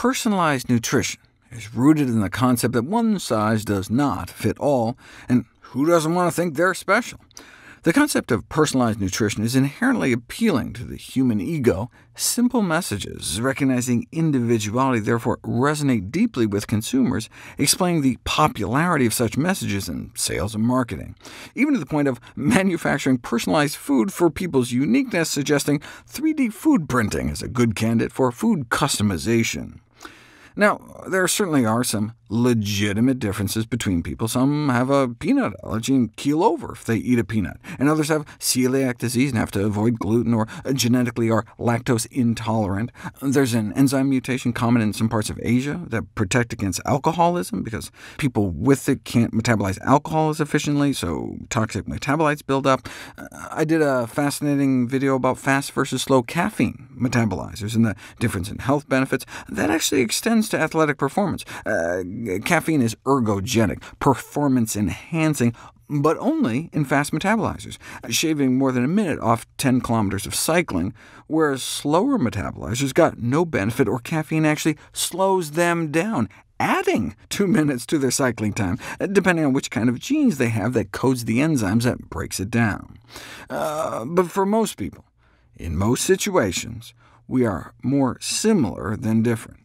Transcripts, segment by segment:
Personalized nutrition is rooted in the concept that one size does not fit all, and who doesn't want to think they're special? The concept of personalized nutrition is inherently appealing to the human ego. Simple messages recognizing individuality therefore resonate deeply with consumers, explaining the popularity of such messages in sales and marketing, even to the point of manufacturing personalized food for people's uniqueness, suggesting 3D food printing is a good candidate for food customization. Now, there certainly are some legitimate differences between people. Some have a peanut allergy and keel over if they eat a peanut, and others have celiac disease and have to avoid gluten, or genetically are lactose intolerant. There's an enzyme mutation common in some parts of Asia that protect against alcoholism, because people with it can't metabolize alcohol as efficiently, so toxic metabolites build up. I did a fascinating video about fast versus slow caffeine metabolizers and the difference in health benefits. That actually extends to athletic performance. Uh, caffeine is ergogenic, performance-enhancing, but only in fast metabolizers, shaving more than a minute off 10 kilometers of cycling, whereas slower metabolizers got no benefit, or caffeine actually slows them down, adding two minutes to their cycling time, depending on which kind of genes they have that codes the enzymes that breaks it down. Uh, but for most people, in most situations, we are more similar than different.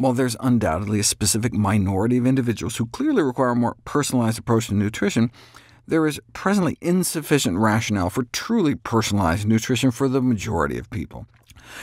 While there's undoubtedly a specific minority of individuals who clearly require a more personalized approach to nutrition, there is presently insufficient rationale for truly personalized nutrition for the majority of people.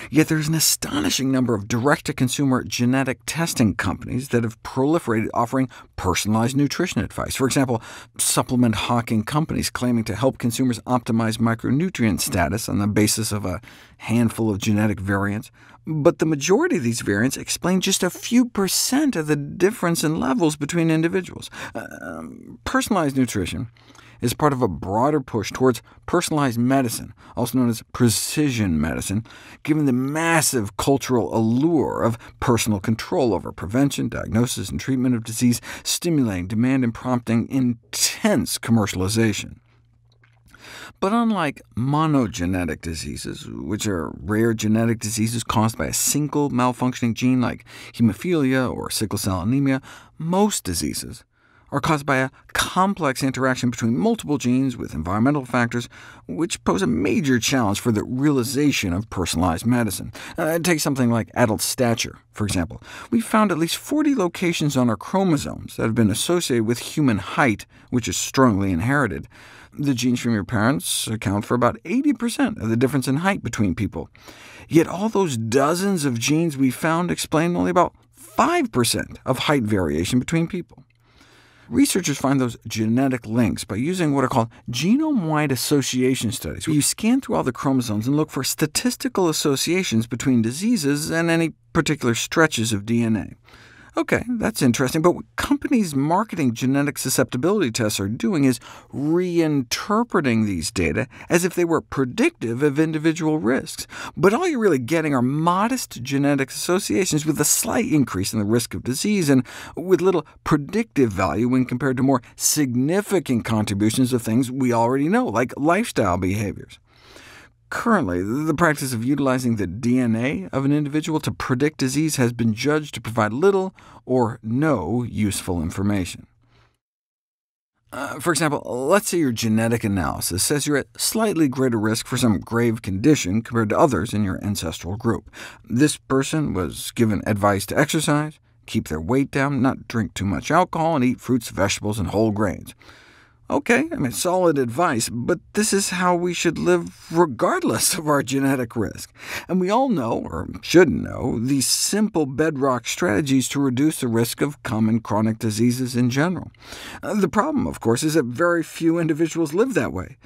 Yet there's an astonishing number of direct-to-consumer genetic testing companies that have proliferated offering personalized nutrition advice. For example, supplement hawking companies claiming to help consumers optimize micronutrient status on the basis of a handful of genetic variants. But the majority of these variants explain just a few percent of the difference in levels between individuals. Uh, personalized nutrition is part of a broader push towards personalized medicine, also known as precision medicine, given the massive cultural allure of personal control over prevention, diagnosis, and treatment of disease, stimulating demand and prompting intense commercialization. But unlike monogenetic diseases, which are rare genetic diseases caused by a single malfunctioning gene like hemophilia or sickle cell anemia, most diseases are caused by a complex interaction between multiple genes with environmental factors, which pose a major challenge for the realization of personalized medicine. Uh, take something like adult stature, for example. We found at least 40 locations on our chromosomes that have been associated with human height, which is strongly inherited. The genes from your parents account for about 80% of the difference in height between people. Yet all those dozens of genes we found explain only about 5% of height variation between people. Researchers find those genetic links by using what are called genome-wide association studies, where you scan through all the chromosomes and look for statistical associations between diseases and any particular stretches of DNA. OK, that's interesting, but what companies marketing genetic susceptibility tests are doing is reinterpreting these data as if they were predictive of individual risks. But all you're really getting are modest genetic associations with a slight increase in the risk of disease, and with little predictive value when compared to more significant contributions of things we already know, like lifestyle behaviors. Currently, the practice of utilizing the DNA of an individual to predict disease has been judged to provide little or no useful information. Uh, for example, let's say your genetic analysis says you're at slightly greater risk for some grave condition compared to others in your ancestral group. This person was given advice to exercise, keep their weight down, not drink too much alcohol, and eat fruits, vegetables, and whole grains. OK, I mean, solid advice, but this is how we should live regardless of our genetic risk. And we all know, or should know, these simple bedrock strategies to reduce the risk of common chronic diseases in general. Uh, the problem, of course, is that very few individuals live that way,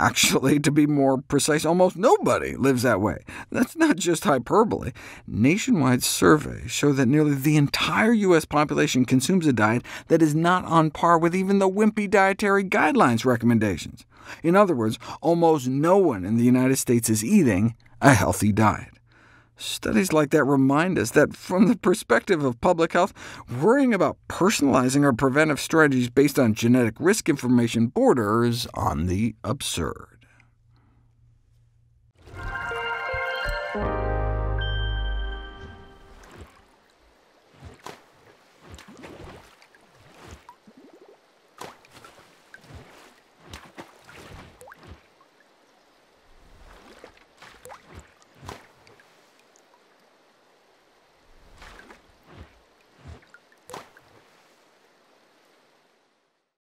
Actually, to be more precise, almost nobody lives that way. That's not just hyperbole. Nationwide surveys show that nearly the entire U.S. population consumes a diet that is not on par with even the wimpy dietary guidelines recommendations. In other words, almost no one in the United States is eating a healthy diet. Studies like that remind us that from the perspective of public health, worrying about personalizing our preventive strategies based on genetic risk information borders on the absurd.